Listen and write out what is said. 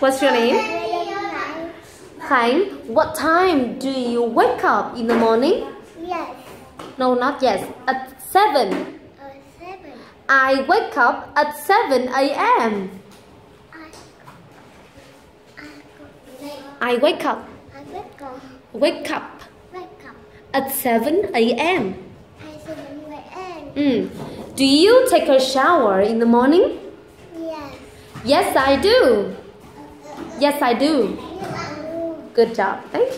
What's your name? Khánh. What time do you wake up in the morning? Yes. No, not yes. At 7. Uh, seven. I wake up at 7 a.m. I, wake up, I wake up. wake up Wake up. at 7 a.m. I seven a.m. Mm. Do you take a shower in the morning? Yes. Yes, I do. Yes, I do. Yes, I do. Good job. Thank you.